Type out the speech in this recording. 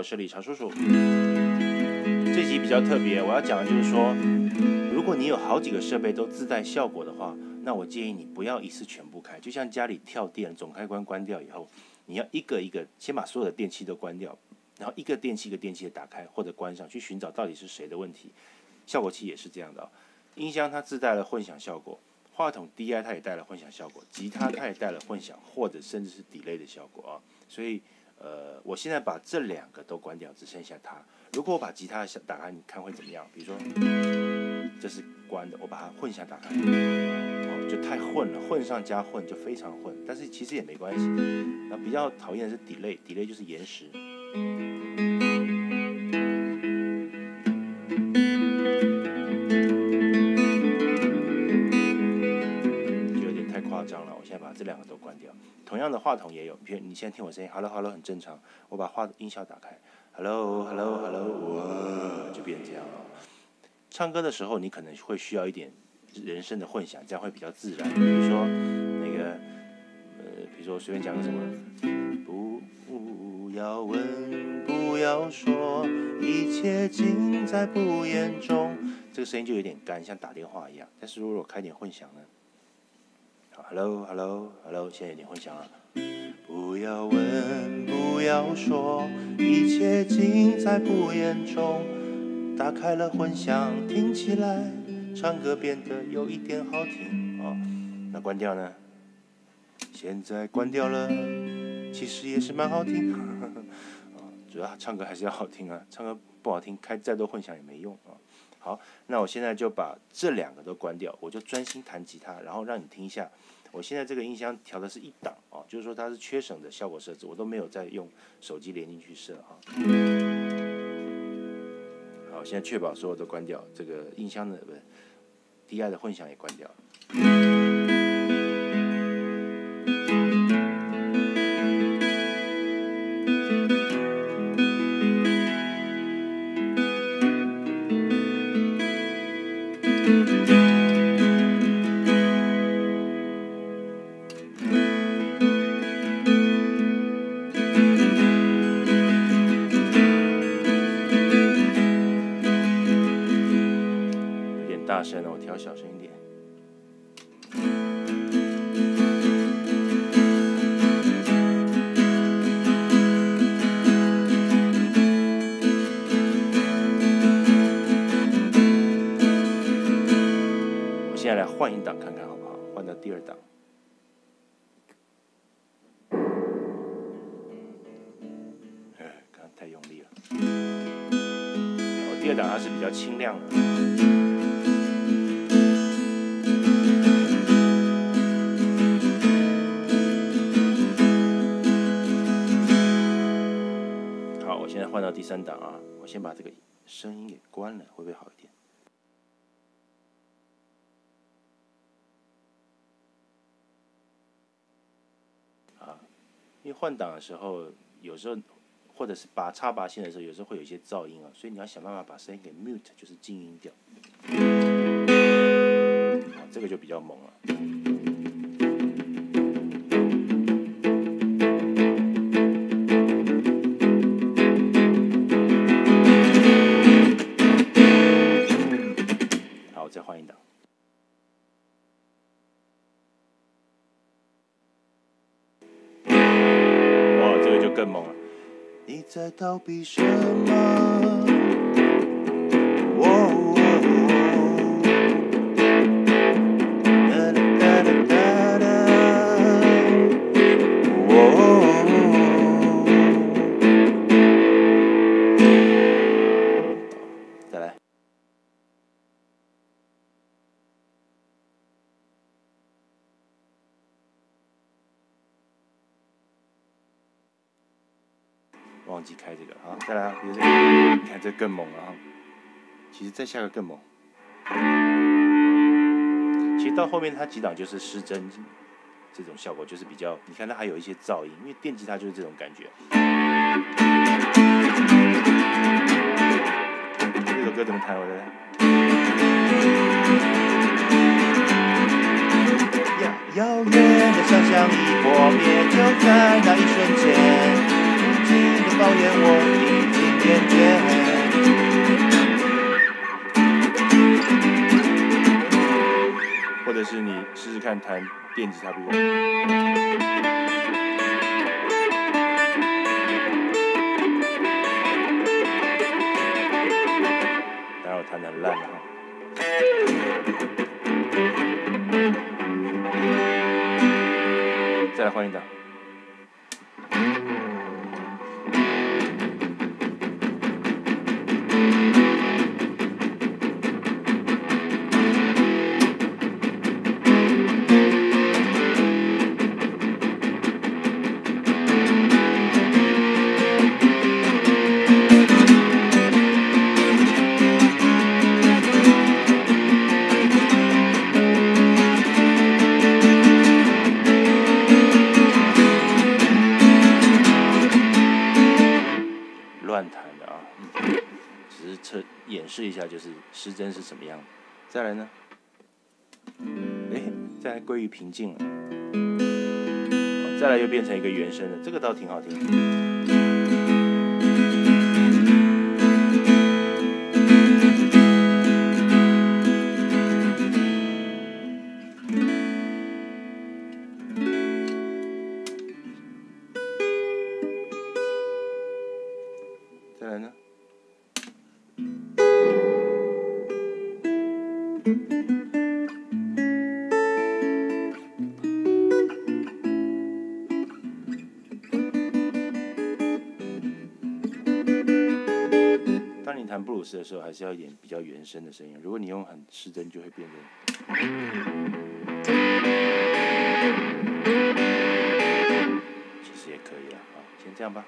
我是李长叔叔。这集比较特别，我要讲的就是说，如果你有好几个设备都自带效果的话，那我建议你不要一次全部开。就像家里跳电，总开关关掉以后，你要一个一个先把所有的电器都关掉，然后一个电器一个电器的打开或者关上去寻找到底是谁的问题。效果器也是这样的，音箱它自带了混响效果，话筒 DI 它也带了混响效果，吉他它也带了混响或者甚至是 delay 的效果啊。所以呃，我现在把这两个都关掉，只剩下它。如果我把吉他打开，你看会怎么样？比如说这是关的，我把它混响打开，哦，就太混了，混上加混就非常混。但是其实也没关系。那比较讨厌的是 delay，delay 就是延时。现在把这两个都关掉。同样的话筒也有，比如你现在听我声音，Hello Hello 很正常。我把话音效打开，Hello Hello Hello，哇，就变这样了。唱歌的时候，你可能会需要一点人声的混响，这样会比较自然。比如说那个，呃，比如说随便讲个什么，不要问，不要说，一切尽在不言中。这个声音就有点干，像打电话一样。但是如果我开点混响呢？Hello，Hello，Hello，现在有点混响了。不要问，不要说，一切尽在不言中。打开了混响，听起来唱歌变得有一点好听。哦，那关掉呢？现在关掉了，其实也是蛮好听。主要唱歌还是要好听啊，唱歌不好听，开再多混响也没用啊。好，那我现在就把这两个都关掉，我就专心弹吉他，然后让你听一下。我现在这个音箱调的是一档啊，就是说它是缺省的效果设置，我都没有再用手机连进去设啊。好，现在确保所有都关掉，这个音箱的不是 DI 的混响也关掉。了小声一点。我现在来换一档看看好不好？换到第二档。哎，刚太用力了。我第二档还是比较清亮的。第三档啊！我先把这个声音给关了，会不会好一点？啊，因为换档的时候，有时候或者是拔插拔线的时候，有时候会有一些噪音啊，所以你要想办法把声音给 mute，就是静音掉。啊，这个就比较猛了。你在逃避什么？忘记开这个啊！再来啊！你看这更猛了啊！其实再下个更猛。其实到后面它几档就是失真，这种效果就是比较，你看它还有一些噪音，因为电吉他就是这种感觉。这首歌怎么弹？我的。遥远的想象已破灭，就在那一瞬间。你的抱怨我一点点。或者是你试试看弹电吉他不演示一下，就是失真是什么样。再来呢，哎，再来归于平静了，再来又变成一个原声的，这个倒挺好听。当你弹布鲁斯的时候，还是要一点比较原声的声音。如果你用很失真，就会变成。其实也可以了啊，先这样吧。